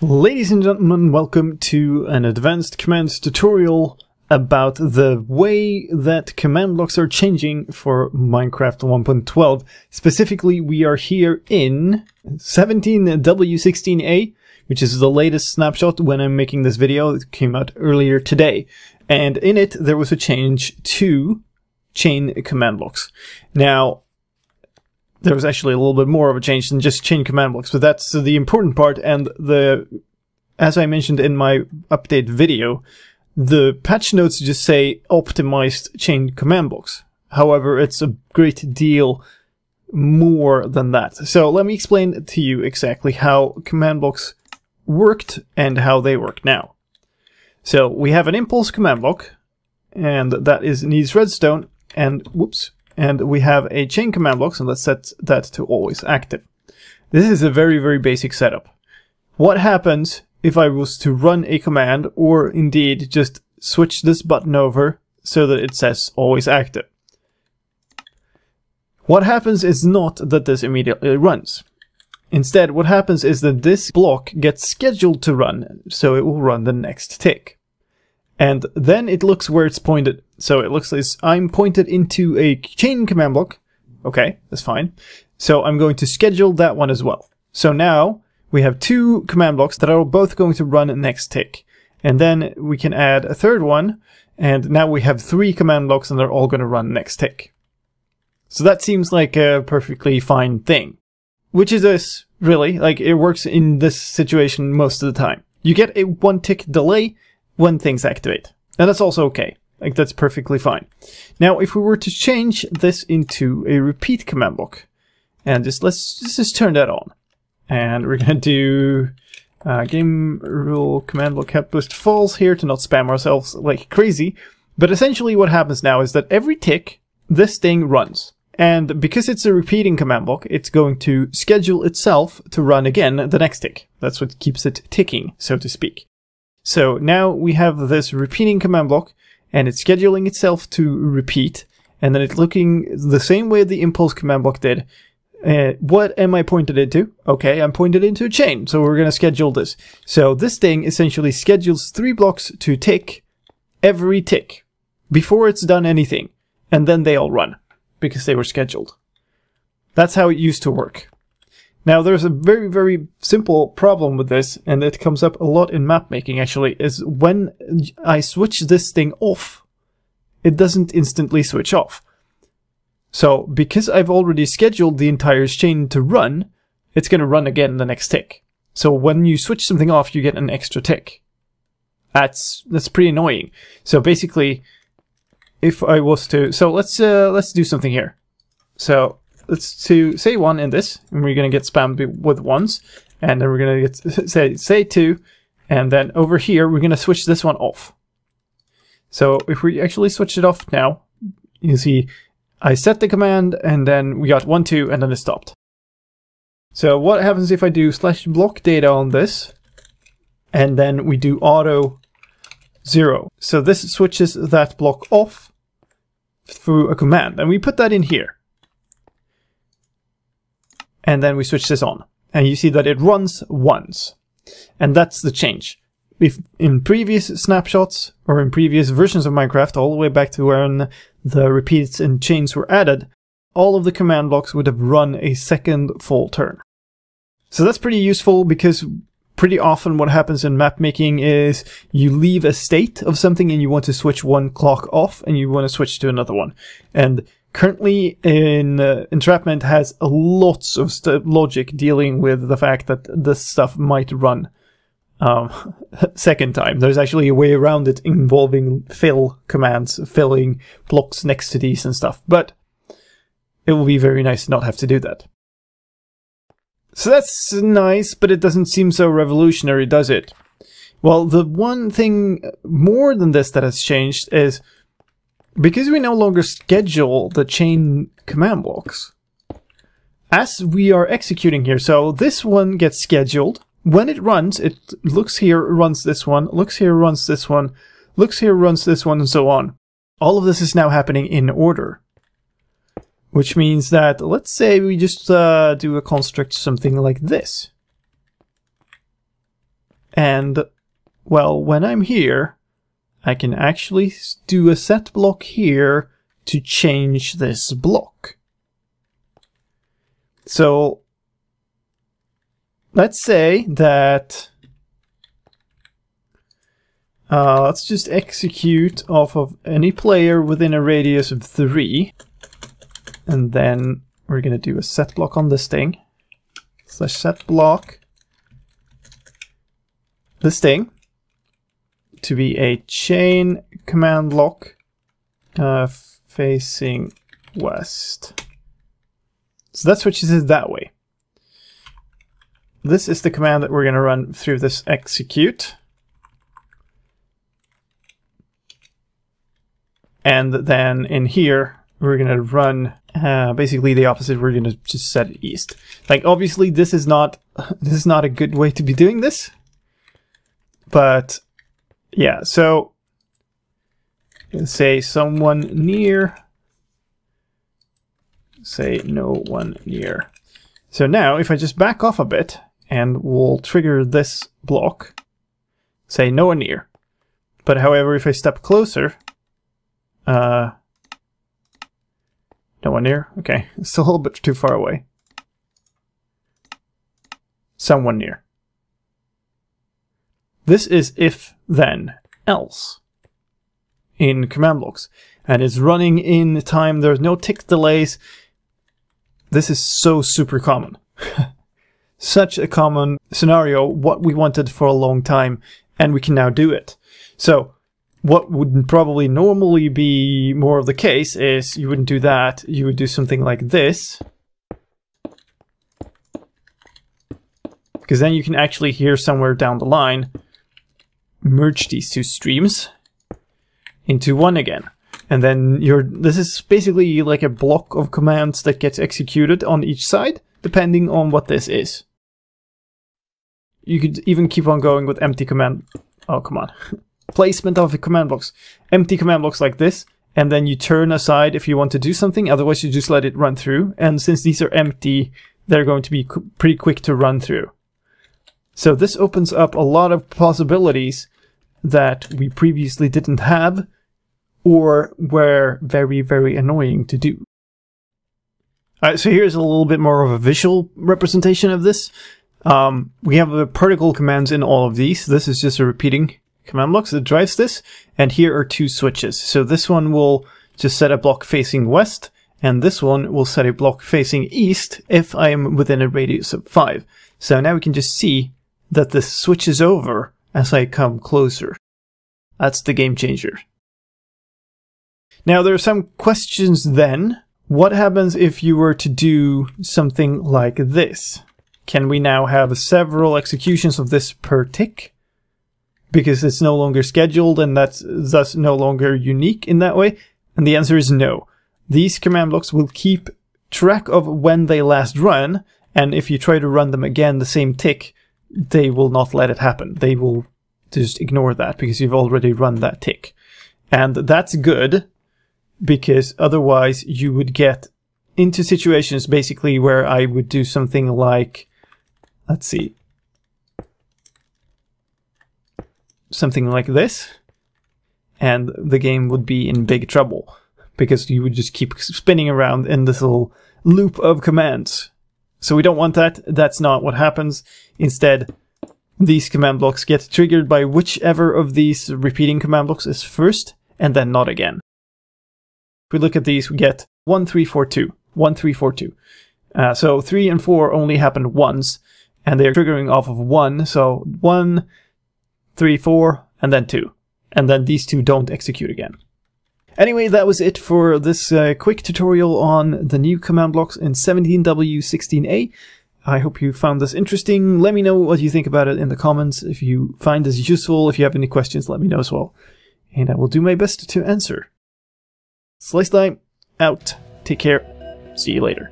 Ladies and gentlemen, welcome to an advanced commands tutorial about the way that command blocks are changing for Minecraft 1.12. Specifically, we are here in 17W16A, which is the latest snapshot when I'm making this video. It came out earlier today. And in it, there was a change to chain command blocks. Now, there was actually a little bit more of a change than just chain command blocks, but that's the important part. And the, as I mentioned in my update video, the patch notes just say optimized chain command blocks. However, it's a great deal more than that. So let me explain to you exactly how command blocks worked and how they work now. So we have an impulse command block, and that is needs redstone, and whoops, and we have a chain command block, so let's set that to always active. This is a very, very basic setup. What happens if I was to run a command, or indeed just switch this button over so that it says always active? What happens is not that this immediately runs. Instead, what happens is that this block gets scheduled to run, so it will run the next tick. And then it looks where it's pointed. So it looks like I'm pointed into a chain command block. Okay, that's fine. So I'm going to schedule that one as well. So now we have two command blocks that are both going to run next tick. And then we can add a third one. And now we have three command blocks and they're all going to run next tick. So that seems like a perfectly fine thing. Which is this, really. Like, it works in this situation most of the time. You get a one tick delay when things activate. And that's also okay. Like, that's perfectly fine. Now, if we were to change this into a repeat command block, and just let's, let's just turn that on. And we're gonna do uh, game rule command block help list false here to not spam ourselves like crazy. But essentially what happens now is that every tick, this thing runs. And because it's a repeating command block, it's going to schedule itself to run again the next tick. That's what keeps it ticking, so to speak. So now we have this repeating command block, and it's scheduling itself to repeat, and then it's looking the same way the impulse command block did. Uh, what am I pointed into? Okay, I'm pointed into a chain, so we're going to schedule this. So this thing essentially schedules three blocks to tick every tick before it's done anything, and then they all run because they were scheduled. That's how it used to work. Now there's a very, very simple problem with this, and it comes up a lot in map making actually, is when I switch this thing off, it doesn't instantly switch off. So because I've already scheduled the entire chain to run, it's going to run again the next tick. So when you switch something off, you get an extra tick. That's that's pretty annoying. So basically, if I was to, so let's uh, let's do something here. So let's to say one in this, and we're gonna get spammed with ones, and then we're gonna get say say two, and then over here we're gonna switch this one off. So if we actually switch it off now, you see I set the command, and then we got one two, and then it stopped. So what happens if I do slash block data on this, and then we do auto zero. So this switches that block off through a command, and we put that in here. And then we switch this on, and you see that it runs once. And that's the change. If in previous snapshots, or in previous versions of Minecraft, all the way back to when the repeats and chains were added, all of the command blocks would have run a second full turn. So that's pretty useful because pretty often what happens in map making is you leave a state of something and you want to switch one clock off and you want to switch to another one. And currently in uh, entrapment has lots of logic dealing with the fact that this stuff might run um, second time. There's actually a way around it involving fill commands, filling blocks next to these and stuff. But it will be very nice to not have to do that. So that's nice, but it doesn't seem so revolutionary, does it? Well, the one thing more than this that has changed is because we no longer schedule the chain command blocks, as we are executing here, so this one gets scheduled. When it runs, it looks here, runs this one, looks here, runs this one, looks here, runs this one, and so on. All of this is now happening in order. Which means that, let's say we just uh, do a construct something like this. And, well, when I'm here, I can actually do a set block here to change this block. So, let's say that uh, let's just execute off of any player within a radius of 3. And then we're going to do a set block on this thing. Slash set block. This thing. To be a chain command block uh, facing west. So that switches it that way. This is the command that we're going to run through this execute. And then in here, we're going to run uh, basically the opposite. We're going to just set it east. Like, obviously, this is not this is not a good way to be doing this. But, yeah, so say someone near. Say no one near. So now, if I just back off a bit, and we'll trigger this block, say no one near. But however, if I step closer, uh, no one near? Okay, still a little bit too far away. Someone near. This is if, then, else in command blocks. And it's running in time, there's no tick delays. This is so super common. Such a common scenario, what we wanted for a long time, and we can now do it. So, what would probably normally be more of the case is you wouldn't do that, you would do something like this. Because then you can actually hear somewhere down the line, merge these two streams into one again. And then you're, this is basically like a block of commands that gets executed on each side, depending on what this is. You could even keep on going with empty command. Oh, come on. placement of command blocks. Empty command blocks like this, and then you turn aside if you want to do something, otherwise you just let it run through. And since these are empty, they're going to be pretty quick to run through. So this opens up a lot of possibilities that we previously didn't have, or were very, very annoying to do. Alright, so here's a little bit more of a visual representation of this. Um, we have the particle commands in all of these. This is just a repeating command blocks that drives this. And here are two switches. So this one will just set a block facing west, and this one will set a block facing east if I am within a radius of 5. So now we can just see that this switches over as I come closer. That's the game changer. Now there are some questions then. What happens if you were to do something like this? Can we now have several executions of this per tick? because it's no longer scheduled and that's thus no longer unique in that way? And the answer is no. These command blocks will keep track of when they last run, and if you try to run them again the same tick, they will not let it happen. They will just ignore that because you've already run that tick. And that's good because otherwise you would get into situations basically where I would do something like, let's see, something like this, and the game would be in big trouble because you would just keep spinning around in this little loop of commands. So we don't want that. That's not what happens. Instead, these command blocks get triggered by whichever of these repeating command blocks is first, and then not again. If we look at these, we get 1, 3, 4, 2. 1, 3, 4, 2. Uh, so 3 and 4 only happen once, and they're triggering off of 1. So 1, three, four, and then two. And then these two don't execute again. Anyway, that was it for this uh, quick tutorial on the new command blocks in 17W16A. I hope you found this interesting. Let me know what you think about it in the comments. If you find this useful, if you have any questions, let me know as well. And I will do my best to answer. Slicedlime, out. Take care. See you later.